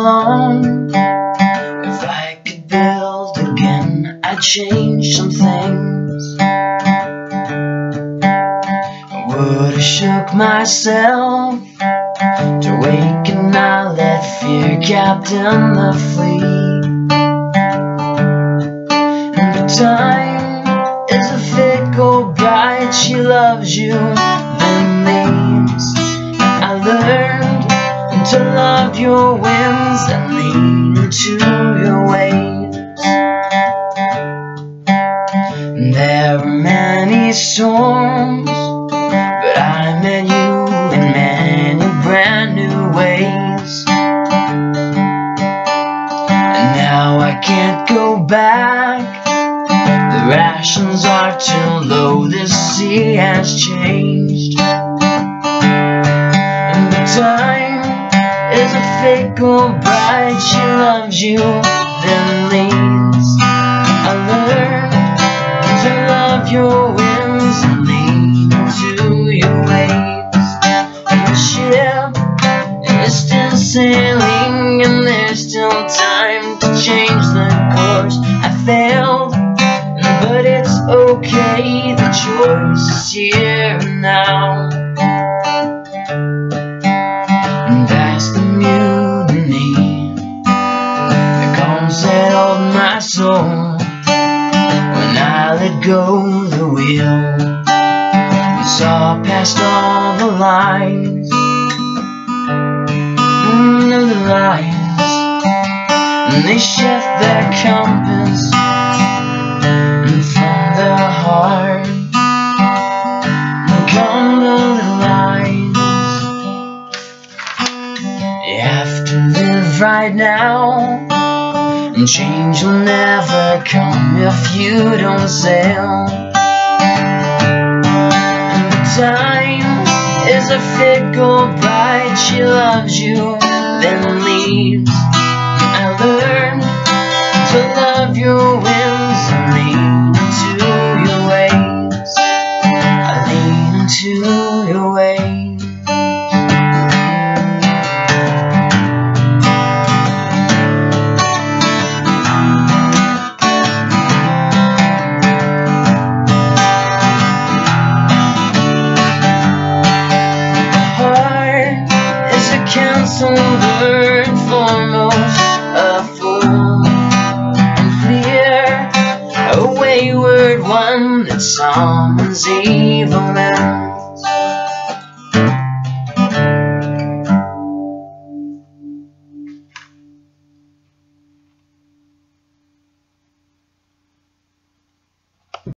alone. If I could build again, I'd change some things. I would have shook myself to wake and not let fear captain the fleet. And the time is a fickle bride, she loves you. To love your winds and lean into your waves. There are many storms, but I met you in many brand new ways. And now I can't go back. The rations are too low, this sea has changed. Is a fickle bride, she loves you, then leaves. I learned to love your winds and lean into your waves. And the ship is still sailing, and there's still time to change the course. I failed, but it's okay. The choice is here now. Go the wheel and saw past all the lines, mm, the lines, and they shift their compass and from their heart come the lines. You have to live right now. And change will never come if you don't sail. And time is a fickle bride, she loves you, then leaves. I learned to love your winds and lean into your waves. I lean into your waves. A counsel word foremost, a fool and clear, a wayward one that summons evil men.